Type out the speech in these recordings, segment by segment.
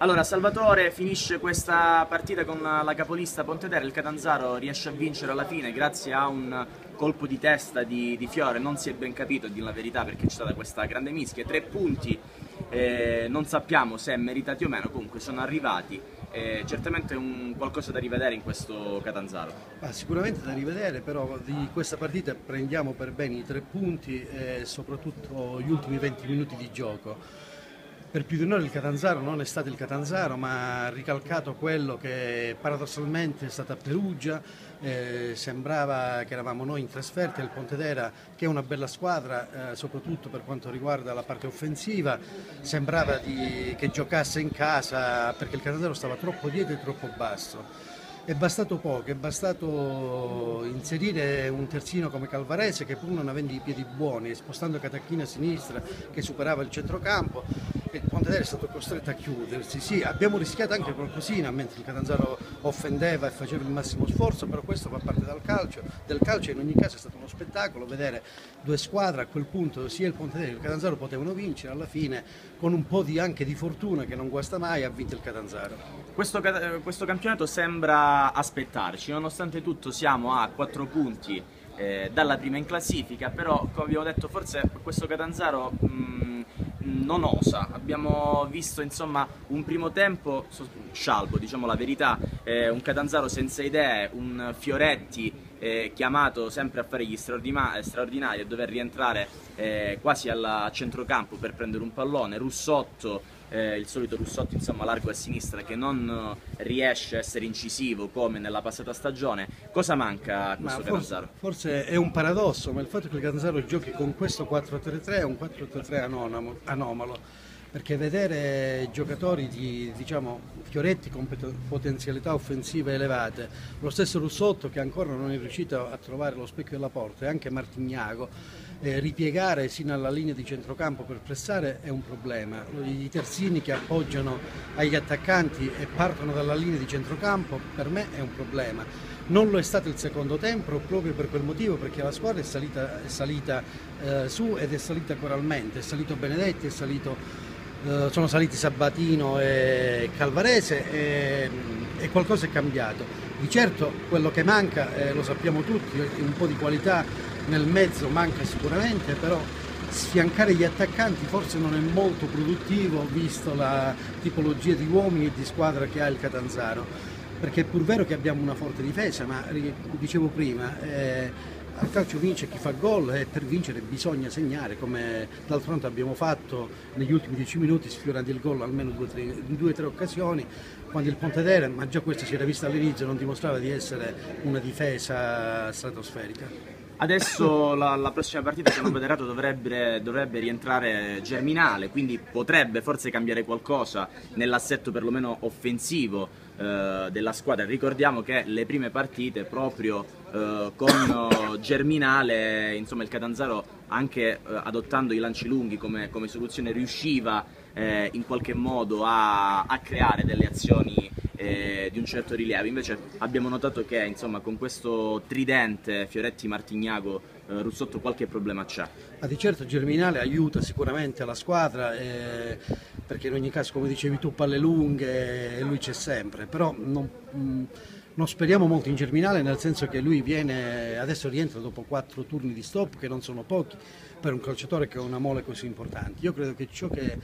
Allora, Salvatore finisce questa partita con la capolista Pontedera, il Catanzaro riesce a vincere alla fine grazie a un colpo di testa di, di Fiore, non si è ben capito dire la verità perché c'è stata questa grande mischia, tre punti, eh, non sappiamo se meritati o meno, comunque sono arrivati, eh, certamente un qualcosa da rivedere in questo Catanzaro. Ah, sicuramente da rivedere, però di questa partita prendiamo per bene i tre punti e soprattutto gli ultimi 20 minuti di gioco per più di un'ora il Catanzaro non è stato il Catanzaro, ma ha ricalcato quello che paradossalmente è stato a Perugia, eh, sembrava che eravamo noi in trasferta, il Pontedera che è una bella squadra, eh, soprattutto per quanto riguarda la parte offensiva, sembrava di, che giocasse in casa perché il Catanzaro stava troppo dietro e troppo basso. È bastato poco, è bastato inserire un terzino come Calvarese che pur non avendo i piedi buoni, spostando Catacchina a sinistra che superava il centrocampo, Pontedera è stato costretto a chiudersi. Sì, abbiamo rischiato anche qualcosina mentre il Catanzaro offendeva e faceva il massimo sforzo, però questo fa parte del calcio, del calcio in ogni caso è stato uno spettacolo vedere due squadre a quel punto, sia il Pontedera che il Catanzaro potevano vincere, alla fine con un po' di, anche di fortuna che non guasta mai ha vinto il Catanzaro. Questo, questo campionato sembra aspettarci, nonostante tutto siamo a 4 punti eh, dalla prima in classifica, però come abbiamo detto forse questo Catanzaro... Mh, mm, non osa. Abbiamo visto insomma un primo tempo scialbo, diciamo la verità, eh, un Catanzaro senza idee, un Fioretti eh, chiamato sempre a fare gli straordinari e dover rientrare eh, quasi al centrocampo per prendere un pallone, Russotto eh, il solito Russotto insomma largo a sinistra che non riesce a essere incisivo come nella passata stagione. Cosa manca a questo ma? Forse, forse, è un paradosso ma il fatto che il Catanzaro giochi con questo 4-3-3 è un 4-3-3 anomalo perché vedere giocatori di diciamo, Fioretti con potenzialità offensive elevate, lo stesso Russotto che ancora non è riuscito a trovare lo specchio della porta e anche Martignago, eh, ripiegare sino alla linea di centrocampo per pressare è un problema. I terzini che appoggiano agli attaccanti e partono dalla linea di centrocampo per me è un problema. Non lo è stato il secondo tempo proprio per quel motivo perché la squadra è salita, è salita eh, su ed è salita coralmente, è salito Benedetti, è salito sono saliti Sabatino e Calvarese e, e, qualcosa è cambiato. Di certo quello che manca, eh, lo sappiamo tutti, un po' di qualità nel mezzo manca sicuramente, però sfiancare gli attaccanti forse non è molto produttivo visto la tipologia di uomini e di squadra che ha il Catanzaro, perché è pur vero che abbiamo una forte difesa, ma dicevo prima, eh, al calcio vince chi fa gol e per vincere bisogna segnare come d'altronde abbiamo fatto negli ultimi dieci minuti sfiorando il gol almeno in due o tre occasioni quando il Pontedera, ma già questo si era visto all'inizio, non dimostrava di essere una difesa stratosferica. Adesso la, la, prossima partita, se non vederato, dovrebbe, dovrebbe rientrare Germinale, quindi potrebbe forse cambiare qualcosa nell'assetto perlomeno offensivo eh, della squadra. Ricordiamo che le prime partite proprio eh, con eh, Germinale, insomma il Catanzaro anche adottando i lanci lunghi come, come soluzione riusciva in qualche modo a, a creare delle azioni di un certo rilievo. Invece abbiamo notato che insomma, con questo tridente Fioretti-Martignago Russotto qualche problema c'è. Ma di certo Germinale aiuta sicuramente la squadra eh, perché in ogni caso come dicevi tu palle lunghe lui c'è sempre, però non, mm, non speriamo molto in Germinale nel senso che lui viene, adesso rientra dopo quattro turni di stop che non sono pochi per un calciatore che ha una mole così importante. Io credo che ciò che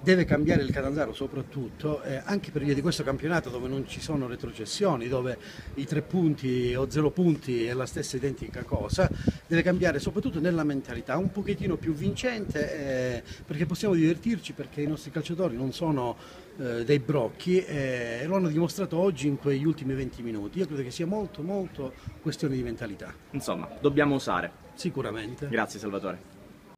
deve cambiare il Catanzaro soprattutto eh, anche per via di questo campionato dove non ci sono retrocessioni, dove i tre punti o zero punti è la stessa identica cosa, deve cambiare soprattutto nella mentalità, un pochettino più vincente eh, perché possiamo divertirci perché i nostri calciatori non sono eh, dei brocchi e lo hanno dimostrato oggi in quegli ultimi 20 minuti. Io credo che sia molto molto questione di mentalità. Insomma, dobbiamo usare. Sicuramente. Grazie Salvatore.